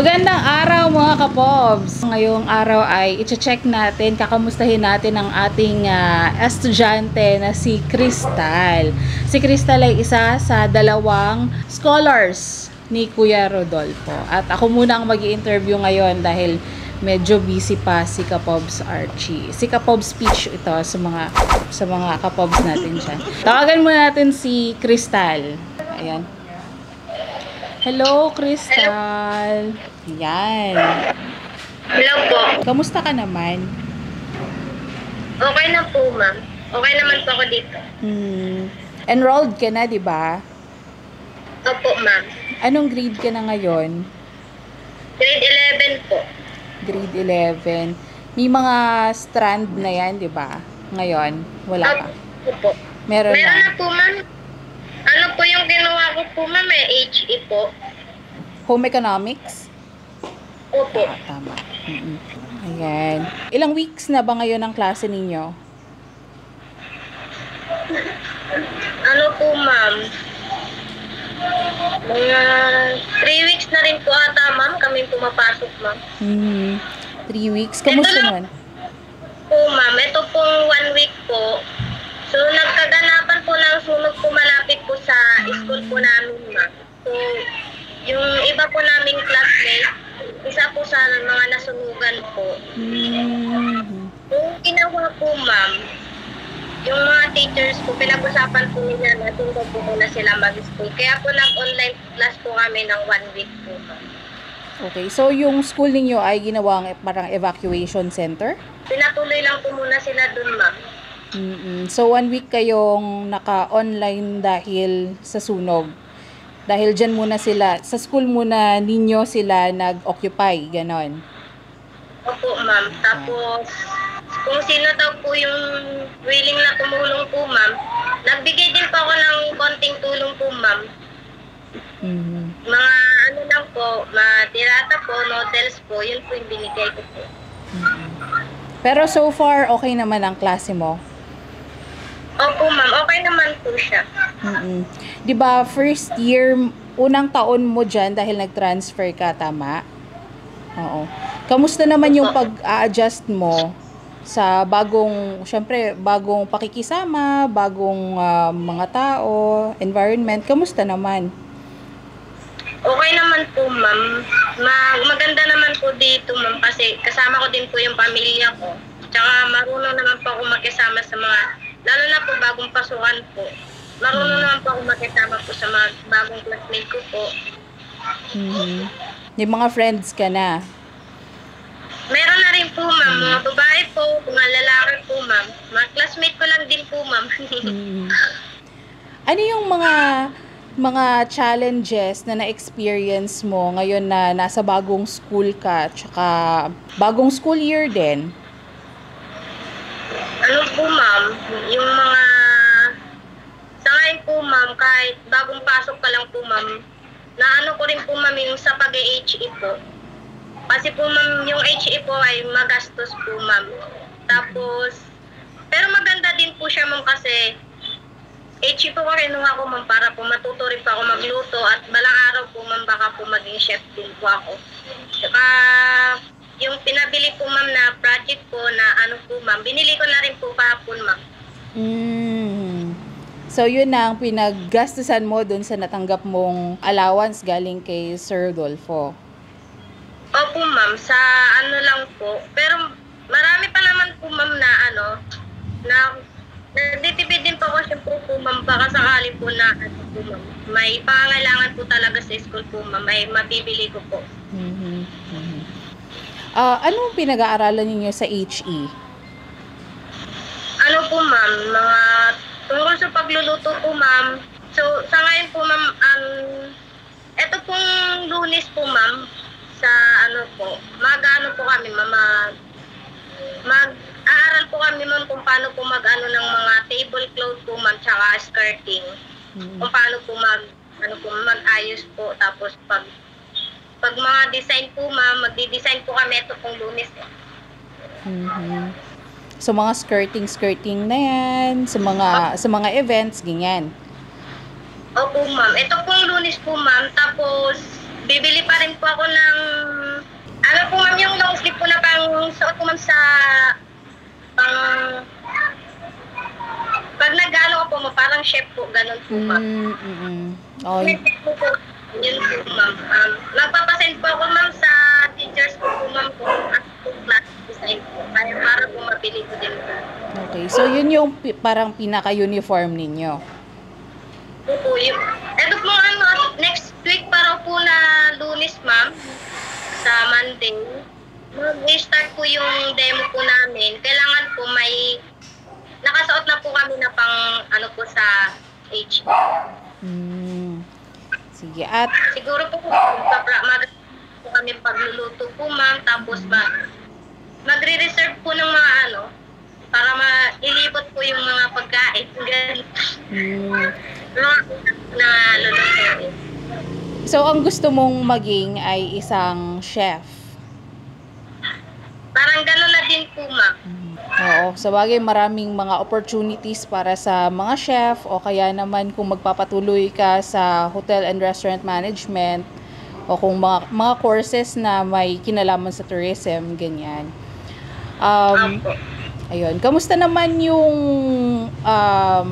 Magandang araw mga kapobs! Ngayong araw ay i-check natin, kakamustahin natin ang ating ah, estudyante na si Crystal. Si Crystal ay isa sa dalawang scholars ni Kuya Rodolfo. At ako muna ang mag interview ngayon dahil medyo busy pa si Kapobs Archie. Si Kapobs speech ito sa mga sa mga kapobs natin siya. Tawagan muna natin si Crystal. Ayan. Hello, Crystal. Yan. Hello po. Kamusta ka naman? Okay na po, ma'am. Okay naman po ako dito. Hmm. Enrolled ka na, di ba? Opo, ma'am. Anong grade ka na ngayon? Grade 11 po. Grade 11. May mga strand na yan, di ba? Ngayon, wala ka. Opo. Meron Meron na. na po, ma'am. Ano po yung ginawa ko po, ma'am? Eh, HE po. Home economics? Opo. Ah, tama. Mm-mm. Ayan. Ilang weeks na ba ngayon ang klase ninyo? Ano po, ma'am? Mga 3 weeks na rin po ata, ma'am. Kami pumapasok, ma'am. Hmm. Three weeks. Kamusta Ito lang. naman? Po, ma'am. Ito pong one week po. So, nagkaganapan po ng sunog po malapit po sa school po namin, ma'am. So, yung iba po naming classmate, isa po sa mga nasunugan po. Hmm. Yung ginawa po, ma'am, yung mga teachers po, pinag-usapan po nila na tungkol po muna sila mag-school. Kaya po nag-online class po kami ng one week po. Okay. So, yung school ninyo ay ginawang parang evacuation center? Pinatuloy lang po muna sila dun, ma'am. mm So, one week kayong naka-online dahil sa sunog. Dahil dyan muna sila, sa school muna ninyo sila nag-occupy, ganon. Opo, ma'am. Tapos, kung sino daw po yung willing na tumulong po, ma'am, nagbigay din po ako ng konting tulong po, ma'am. Mhm. Mga ano lang po, matirata po, notels po, yun po yung binigay ko po. Pero so far, okay naman ang klase mo. Opo, ma'am. Okay naman po siya. mm 'Di ba first year, unang taon mo dyan dahil nag-transfer ka, tama? Oo. Kamusta naman yung pag-a-adjust mo sa bagong, syempre, bagong pakikisama, bagong ah, mga tao, environment? Kamusta naman? Okay naman po, ma'am. Ma maganda naman po dito, ma'am, kasi kasama ko din po yung pamilya ko. Tsaka marunong naman po ako makisama sa mga, lalo na po bagong pasukan po. Marunong naman po ako makisama po sa mga bagong classmate ko po. Mhm. Yung mga friends ka na. Meron na rin po, ma'am. Mga babae po, mga lalaki po, ma'am. Mga classmate ko lang din po, ma'am. Mhm. Ano yung mga mga challenges na na-experience mo ngayon na nasa bagong school ka, tsaka bagong school year din? Ma'am? Yung mga... Sa ngayon po, ma'am, kahit bagong pasok ka lang po, ma'am, na ano ko rin po, ma'am, yung sa pag-HE po. Kasi po, ma'am, yung HE po ay magastos po, ma'am. Tapos, pero maganda din po siya, ma'am, kasi HE po ko kinuha ko, ma'am, para po matuto rin po ako magluto at balang araw po, ma'am, baka po maging chef din po ako. Saka, yung pinabili po, ma'am, na project po na ano po, ma'am, binili ko na rin po kahapon, ma'am. Mm. So, yun na ang pinaggastusan mo dun sa natanggap mong allowance galing kay Sir Rodolfo. Opo, ma'am, sa ano lang po. Pero marami pa naman po, ma'am, na ano, na nagtitipid din po ako siyempre po, ma'am, baka sakali po na ano po, ma'am. May pangangailangan po talaga sa school po, ma'am. May mabibili ko po. Mhm. Mhm. Ah, anong pinag-aaralan ninyo sa? HE? Ano po, ma'am, mga tungkol sa pagluluto po, ma'am. So, sa ngayon po, ma'am, um, eto pong lunis po, ma'am, sa ano po, mag-ano po kami, ma'am, mag, mag-aaral po kami, ma'am, kung paano po mag-ano ng mga tablecloth po, ma'am, tsaka skirting. Mhm. Kung paano po mag, ano po, mag-ayos po, tapos pag, pag mga design po, ma'am, magdi-design po kami ito pong lunis. Eh. Mhm. So mga skirting skirting na yan, sa mga sa mga events ganyan. Opo, ma'am. Ito pong lunis po, ma'am. Tapos, bibili pa rin po ako ng, ano po ma'am, yung long sleeve po na pang suot po ma'am sa, pang, pag nag-ano po mo, parang chef po, ganun po ma'am. Mm, mm, mm. Oh, po po, yun po ma'am. Um, nagpapasend po ako ma'am sa teachers ko po ma'am kung ano po class design po. Kaya para po mabili ko din po. okay. So, yun yung pi- parang pinaka-uniform ninyo. Opo, yung, eto po ano, next week para po na lunes, ma'am, sa Monday, mag-start po yung demo po namin. Kailangan po may, nakasuot na po kami na pang, ano po sa H. Mm. Sige. At, Siguro po, magpapra- mag po kami pagluluto po, ma'am, tapos mag, magre-reserve po ng mga ano, para mailibot po yung mga pagkain. Ganun. mm, Mga na lulutuin. so, ang gusto mong maging ay isang chef. Din po, ma'am. Oo, sa bagay maraming mga opportunities para sa mga chef o kaya naman kung magpapatuloy ka sa hotel and restaurant management o kung mga, mga courses na may kinalaman sa tourism, ganyan. Um, Opo. ayun, kamusta naman yung um,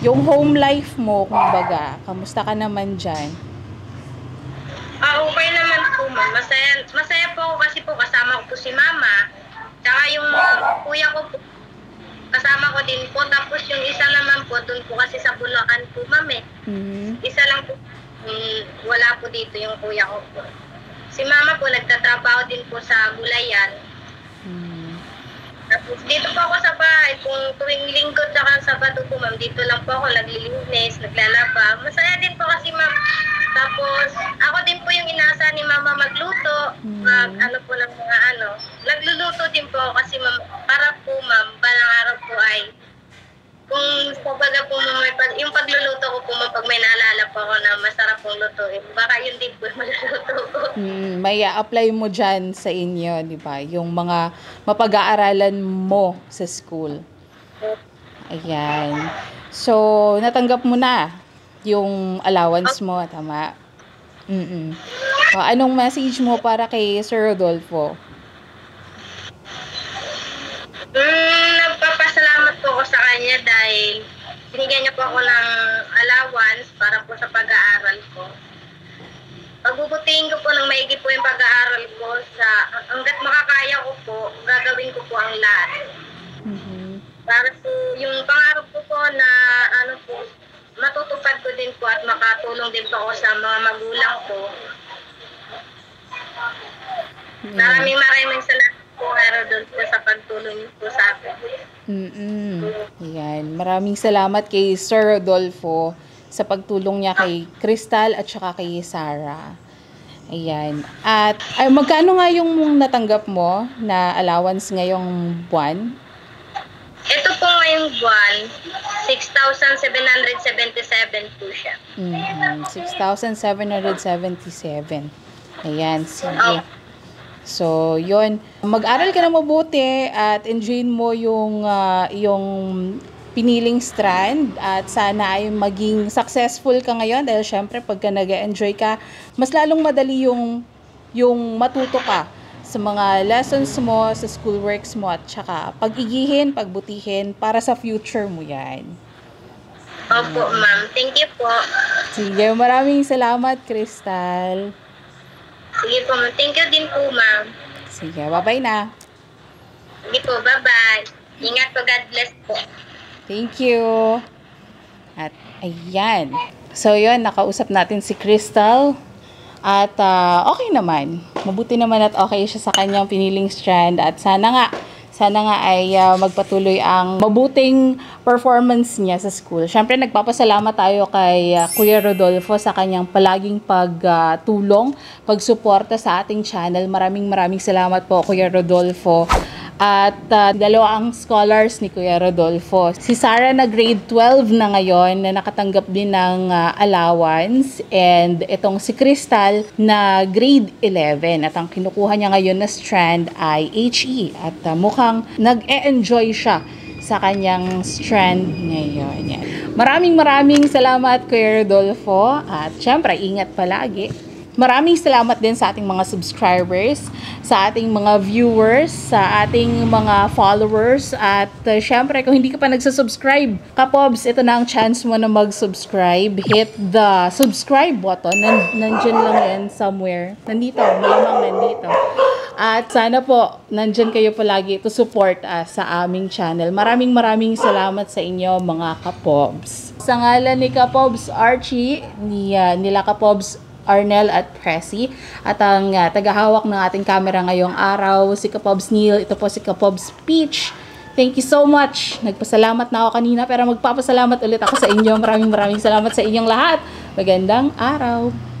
yung home life mo, kumbaga? Kamusta ka naman dyan? Ah, okay naman po, ma'am. Masaya, masaya po ako kasi po kasama ko po si mama. Tsaka yung kuya ko po, kasama ko din po. Tapos yung isa naman po, dun po kasi sa Bulacan po, ma'am eh. Mhm. Isa lang po, mm, wala po dito yung kuya ko po. Si mama po, nagtatrabaho din po sa gulayan. Mm. Tapos dito po ako bahay, kung tuwing linggo tsaka Sabado po ma'am, dito lang po ako naglilinis, naglalaba. Masaya din po kasi ma'am. Tapos ako din po yung inasa ni mama magluto, Hmm. mag ano po ng mga ano. Nagluluto din po ako kasi ma'am, para po ma'am, balang araw po ay kung kumbaga po may pag, yung pagluluto ko po pag may naalala po ako na masarap pong lutuin, baka yun din po yung maluluto ko. Mm, may apply mo dyan sa inyo, di ba? Yung mga mapag-aaralan mo sa school. Ayan. So, natanggap mo na yung allowance mo, tama? Mm o, anong message mo para kay Sir Rodolfo? Mm, nagpapasalamat po ako sa kanya dahil binigyan niya po ako ng allowance para po sa pag-aaral ko. Pagbubutihin ko po ng maigi po yung pag-aaral ko sa hanggat makakaya ko po, gagawin ko po ang lahat. Mhm. Para po yung pangarap ko po na ano po, matutupad ko din po at makatulong din po ako sa mga magulang ko. Ayan. Maraming maraming salamat po, Herodon, po sa pagtulong niyo po sa akin. Mm-mm. Ayan. Maraming salamat kay Sir Rodolfo sa pagtulong niya kay Crystal at saka kay Sarah. Ayan. At ay, magkano nga yung natanggap mo na allowance ngayong buwan? Ito po ngayong buwan, 6,777 po siya. Mhm. 6,777. Ayan, sige. So, yon Mag-aral ka na mabuti at enjoyin mo yung, ah, yung piniling strand at sana ay maging successful ka ngayon dahil syempre pagka nag enjoy ka, mas lalong madali yung, yung matuto ka sa mga lessons mo, sa schoolworks mo at saka pag-igihin, pagbutihin para sa future mo yan. Opo, ma'am. Thank you po. Sige, maraming salamat, Crystal. Sige po, ma'am. Thank you din po, ma'am. Sige, bye-bye na. Sige po, bye-bye. Ingat po, God bless po. Thank you. At ayan. So yun, nakausap natin si Crystal. At ah, okay naman. Mabuti naman at okay siya sa kanyang piniling strand. At sana nga, sana nga ay ah, magpatuloy ang mabuting performance niya sa school. Siyempre, nagpapasalamat tayo kay ah, Kuya Rodolfo sa kanyang palaging pagtulong, pagsuporta sa ating channel. Maraming maraming salamat po, Kuya Rodolfo. At ah, dalawa scholars ni Kuya Rodolfo. Si Sarah na grade 12 na ngayon na nakatanggap din ng ah, allowance and itong si Crystal na grade 11 at ang kinukuha niya ngayon na strand ay HE at ah, mukhang nag-e-enjoy siya sa kanyang strand ngayon. Maraming maraming salamat Kuya Rodolfo at syempre ingat palagi. Maraming salamat din sa ating mga subscribers, sa ating mga viewers, sa ating mga followers at uh, syempre kung hindi ka pa nagsasubscribe, kapobs, ito na ang chance mo na mag-subscribe. Hit the subscribe button. Nan nandyan lang yan somewhere. Nandito, malamang nandito. At sana po, nandyan kayo palagi to support us sa aming channel. Maraming maraming salamat sa inyo mga kapobs. Sa ngalan ni Kapobs Archie, ni, uh, nila Kapobs Arnel at Pressy. At ang uh, tagahawak ng ating camera ngayong araw, si Kapobs Neil. Ito po si Kapobs Peach. Thank you so much. Nagpasalamat na ako kanina pero magpapasalamat ulit ako sa inyo. Maraming maraming salamat sa inyong lahat. Magandang araw.